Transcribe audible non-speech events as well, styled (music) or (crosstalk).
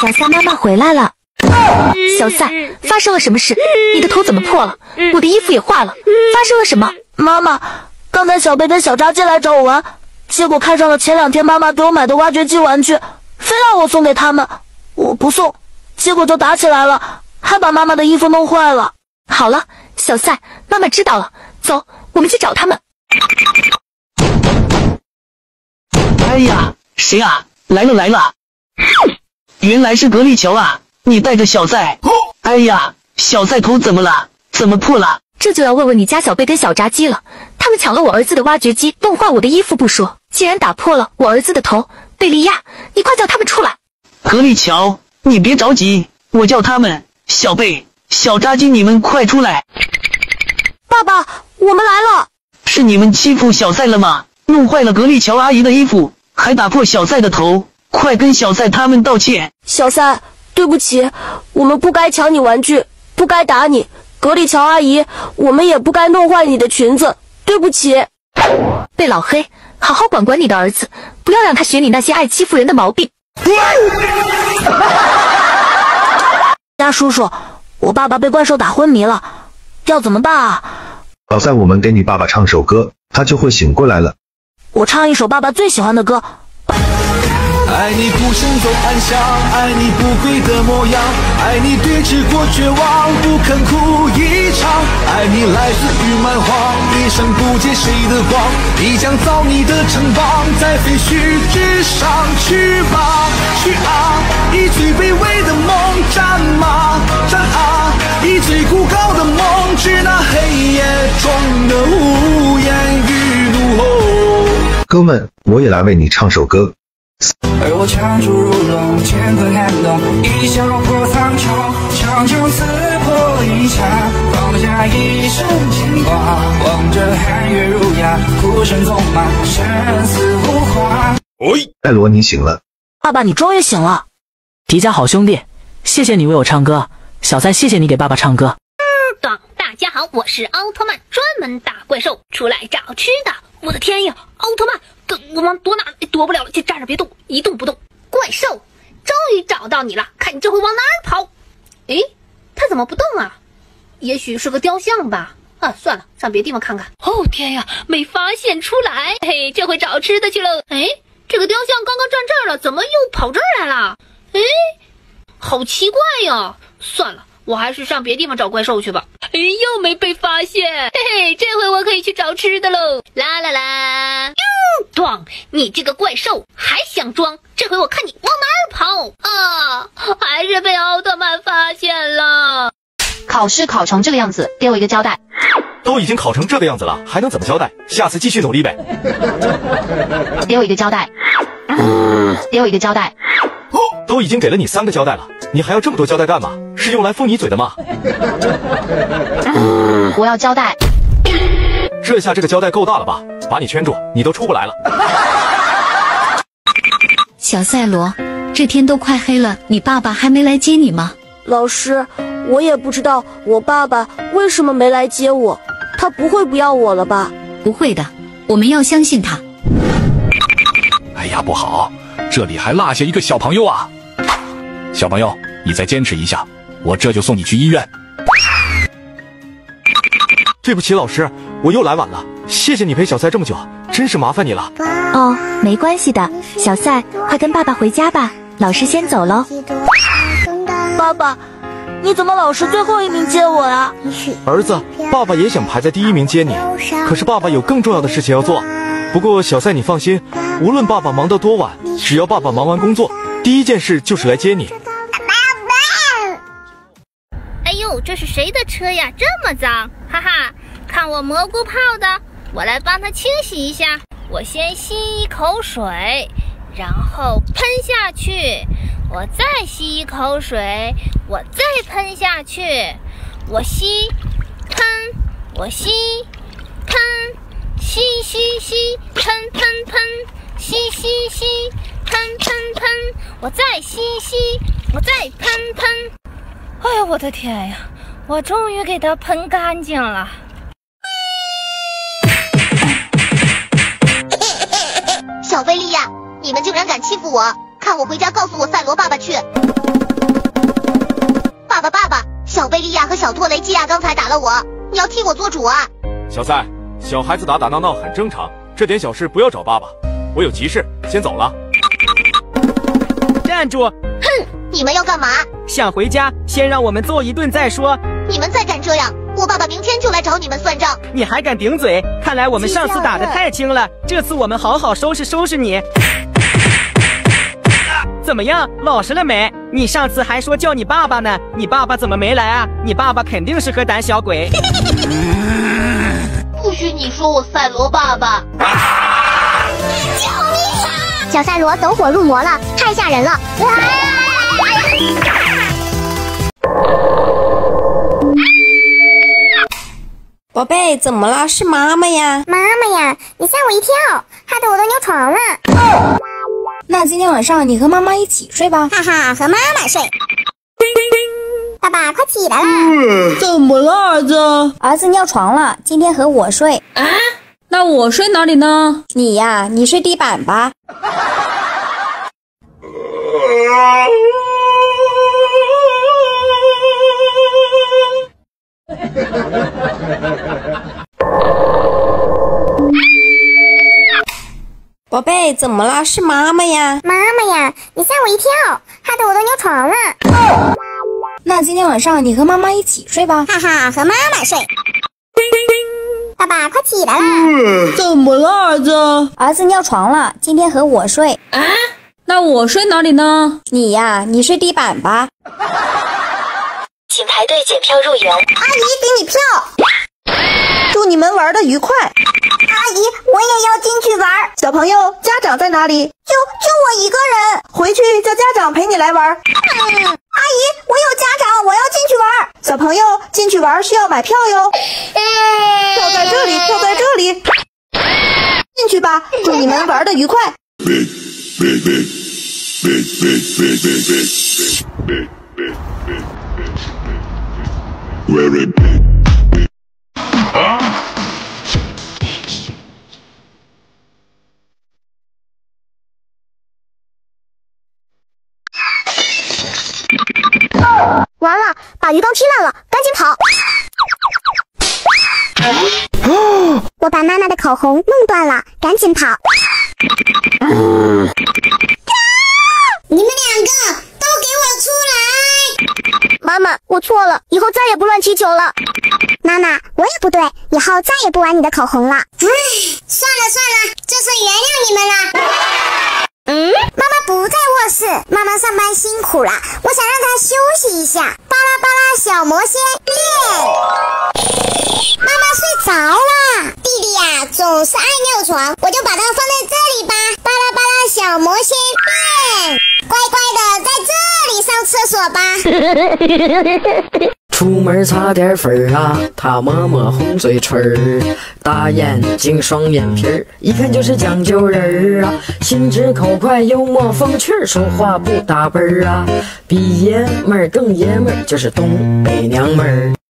小赛妈妈回来了。小赛，发生了什么事？你的头怎么破了？我的衣服也化了，发生了什么？妈妈，刚才小贝跟小扎进来找我玩，结果看上了前两天妈妈给我买的挖掘机玩具，非让我送给他们，我不送，结果就打起来了，还把妈妈的衣服弄坏了。好了，小赛，妈妈知道了，走，我们去找他们。哎呀，谁啊？来了来了！原来是格力乔啊！你带着小赛。哎呀，小赛头怎么了？怎么破了？这就要问问你家小贝跟小炸鸡了。他们抢了我儿子的挖掘机，弄坏我的衣服不说，竟然打破了我儿子的头。贝利亚，你快叫他们出来！格力乔，你别着急，我叫他们。小贝、小炸鸡，你们快出来！爸爸，我们来了。是你们欺负小赛了吗？弄坏了格力乔阿姨的衣服，还打破小赛的头，快跟小赛他们道歉！小赛，对不起，我们不该抢你玩具，不该打你。格里乔阿姨，我们也不该弄坏你的裙子，对不起。贝老黑，好好管管你的儿子，不要让他学你那些爱欺负人的毛病。(laughs) 鸭叔叔，我爸爸被怪兽打昏迷了，要怎么办啊？老赛我们给你爸爸唱首歌，他就会醒过来了。我唱一首爸爸最喜欢的歌。爱你孤身走暗巷，爱你不跪的模样，爱你对峙过绝望，不肯哭一场。爱你来自于蛮荒，一生不借谁的光，你将造你的城邦，在废墟之上去吧，去啊！以最卑微的梦战马，战啊！以最孤高的梦致那黑夜中的无言与怒吼。哥们，我也来为你唱首歌。而我枪出如龙，乾坤撼动，一笑破苍穹，长枪刺破云霞，放下一身牵挂，望着寒月如牙，孤身纵马，生死无话。喂，艾罗，你醒了。爸爸，你终于醒了。迪迦好兄弟，谢谢你为我唱歌。小赛，谢谢你给爸爸唱歌。大大家好，我是奥特曼，专门打怪兽，出来找吃的。我的天呀，奥特曼！我往躲哪？躲不了了，就站着别动，一动不动。怪兽，终于找到你了，看你这回往哪儿跑？诶，它怎么不动啊？也许是个雕像吧。啊，算了，上别地方看看。哦天呀，没发现出来。嘿，这回找吃的去了。哎，这个雕像刚刚站这儿了，怎么又跑这儿来了？哎，好奇怪呀。算了，我还是上别地方找怪兽去吧。哎，又没被发现。嘿嘿，这回我可以去找吃的喽。啦啦啦。装！你这个怪兽还想装？这回我看你往哪儿跑啊！还是被奥特曼发现了。考试考成这个样子，给我一个交代。都已经考成这个样子了，还能怎么交代？下次继续努力呗。给我一个交代。嗯给我一个交代。哦都已经给了你三个交代了，你还要这么多交代干嘛？是用来封你嘴的吗？我要胶带。这下这个胶带够大了吧？把你圈住，你都出不来了。小赛罗，这天都快黑了，你爸爸还没来接你吗？老师，我也不知道我爸爸为什么没来接我，他不会不要我了吧？不会的，我们要相信他。哎呀，不好，这里还落下一个小朋友啊！小朋友，你再坚持一下，我这就送你去医院。对不起，老师，我又来晚了。谢谢你陪小赛这么久，真是麻烦你了。哦，没关系的，小赛，快跟爸爸回家吧，老师先走喽。爸爸，你怎么老是最后一名接我啊？儿子，爸爸也想排在第一名接你，可是爸爸有更重要的事情要做。不过小赛，你放心，无论爸爸忙到多晚，只要爸爸忙完工作，第一件事就是来接你。呦，这是谁的车呀？这么脏，哈哈！看我蘑菇泡的，我来帮它清洗一下。我先吸一口水，然后喷下去。我再吸一口水，我再喷下去。我吸，喷，我吸，喷，吸吸吸，喷喷喷，吸吸吸，喷喷喷。我再吸吸，我再喷喷。哎呦，我的天呀，我终于给它喷干净了。(laughs) 小贝利亚，你们竟然敢欺负我，看我回家告诉我赛罗爸爸去。爸爸爸爸，小贝利亚和小托雷基亚刚才打了我，你要替我做主啊。小赛，小孩子打打闹闹很正常，这点小事不要找爸爸，我有急事先走了。站住。哼，你们要干嘛？想回家，先让我们揍一顿再说。你们再敢这样，我爸爸明天就来找你们算账。你还敢顶嘴？看来我们上次打的太轻了，这次我们好好收拾收拾你。怎么样，老实了没？你上次还说叫你爸爸呢，你爸爸怎么没来啊？你爸爸肯定是个胆小鬼。(laughs) 不许你说我赛罗爸爸！(laughs) 救命啊！小赛罗走火入魔了，太吓人了！(laughs) 宝贝，怎么了？是妈妈呀！妈妈呀，你吓我一跳，害得我都尿床了。那今天晚上你和妈妈一起睡吧。哈哈，和妈妈睡。爸爸，快起来啦！怎么了，儿子？儿子尿床了，今天和我睡。啊？那我睡哪里呢？你呀，你睡地板吧。(laughs) (laughs) 宝贝，怎么了？是妈妈呀！妈妈呀，你吓我一跳，害得我都尿床了。(laughs) 那今天晚上你和妈妈一起睡吧。哈哈，和妈妈睡。爸爸，快起来啦！(laughs) 怎么了，儿子？儿子尿床了，今天和我睡。啊？那我睡哪里呢？你呀，你睡地板吧。请排队检票入园。阿姨，给你票。祝你们玩的愉快。阿姨，我也要进去玩。小朋友，家长在哪里？就就我一个人。回去叫家长陪你来玩。阿姨，我有家长，我要进去玩。小朋友进去玩需要买票哟。票在这里，票在这里。进去吧，祝你们玩的愉快。(gasps) 完了，把鱼缸踢烂了，赶紧跑！(gasps) 我把妈妈的口红弄断了，赶紧跑！(laughs) 你们两个都给我出来！妈妈，我错了，以后再也不乱踢球了。妈妈，我也不对，以后再也不玩你的口红了。唉，算了算了，这次原谅你们了。嗯，妈妈不在卧室，妈妈上班辛苦了，我想让她休息一下。巴拉巴拉小魔仙变，妈妈睡着了。弟弟呀，总是爱尿床，我就把它放在这里吧。巴拉巴拉小魔仙厕所吧。(laughs) 出门擦点粉儿啊，他抹抹红嘴唇儿，大眼睛双眼皮儿，一看就是讲究人儿啊。心直口快，幽默风趣儿，说话不打奔儿啊。比爷们儿更爷们儿，就是东北娘们儿。